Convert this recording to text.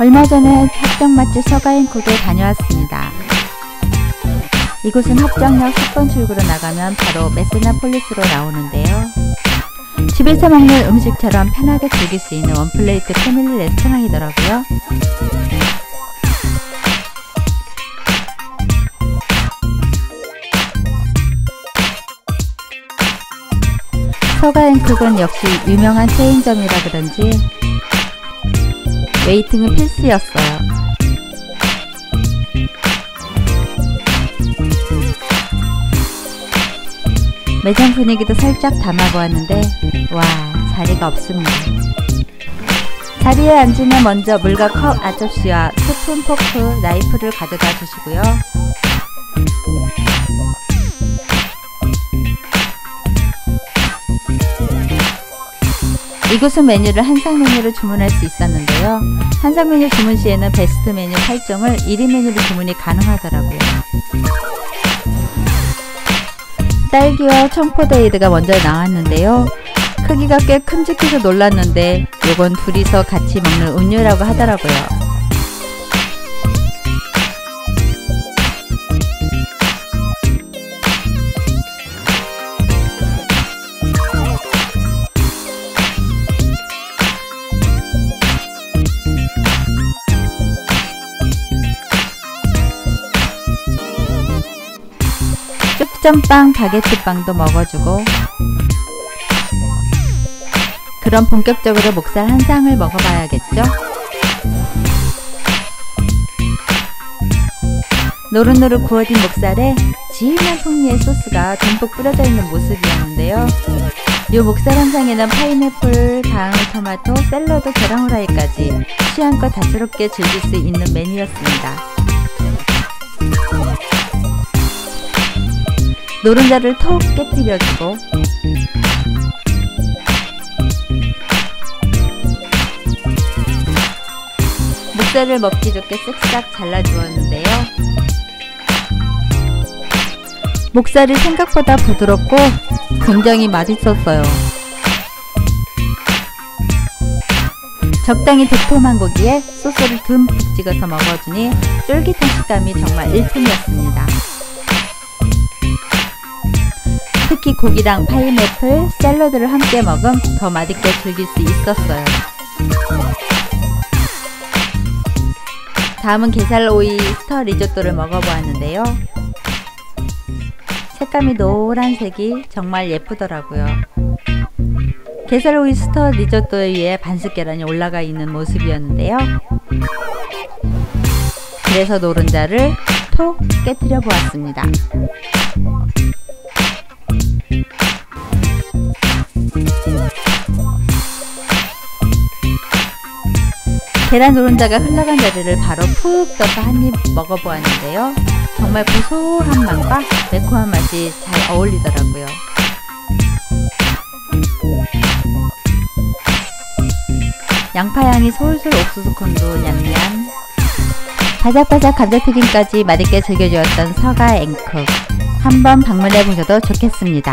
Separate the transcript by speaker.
Speaker 1: 얼마 전에 합정 맛집 서가인 국에 다녀왔습니다. 이곳은 합정역 10번 출구로 나가면 바로 메세나폴리스로 나오는데요. 집에서 먹는 음식처럼 편하게 즐길 수 있는 원플레이트 패밀리 레스토랑이더라고요. 서가앤쿡은 역시 유명한 체인점이라 그런지 waiting은 필수였어요. 매장 분위기도 살짝 담아보았는데 와 자리가 없습니다. 자리에 앉으면 먼저 물과 컵 접시와 스푼, 포크, 나이프를 가져다 주시고요. 이곳은 메뉴를 한상 메뉴로 주문할 수 있었는데요. 한상 메뉴 주문 시에는 베스트 메뉴 8종을 1인 메뉴로 주문이 가능하더라고요. 딸기와 청포데이드가 먼저 나왔는데요. 크기가 꽤 큼직해서 놀랐는데 요건 둘이서 같이 먹는 음료라고 하더라고요. 쪽전빵, 바게트빵도 먹어주고 그럼 본격적으로 목살 한 쌍을 먹어봐야겠죠? 노릇노릇 구워진 목살에 지인한 풍미의 소스가 듬뿍 뿌려져 있는 모습이었는데요. 이 목살 한 상에는 파인애플, 방울토마토, 샐러드, 계란 후라이까지 취향껏 다채롭게 즐길 수 있는 메뉴였습니다. 노른자를 톡 깨뜨려주고 목살을 먹기 좋게 쓱싹 잘라주었는데요. 목살이 생각보다 부드럽고 굉장히 맛있었어요. 적당히 도톰한 고기에 소스를 듬뿍 찍어서 먹어주니 쫄깃한 식감이 정말 일품이었습니다. 특히 고기랑 파인애플, 샐러드를 함께 먹음 더 맛있게 즐길 수 있었어요. 다음은 게살 oyster 리조또를 먹어보았는데요. 색감이 노란색이 정말 예쁘더라고요. 게살 oyster 리조또 위에 반숙 계란이 올라가 있는 모습이었는데요. 그래서 노른자를 톡 깨뜨려 보았습니다. 계란 노른자가 흘러간 자리를 바로 푹 떠서 한 입 먹어보았는데요. 정말 고소한 맛과 매콤한 맛이 잘 어울리더라고요. 양파향이 솔솔 옥수수 콘도 냠냠 바삭바삭 감자튀김까지 맛있게 즐겨주었던 서가 앵쿡 한번 방문해 보셔도 좋겠습니다.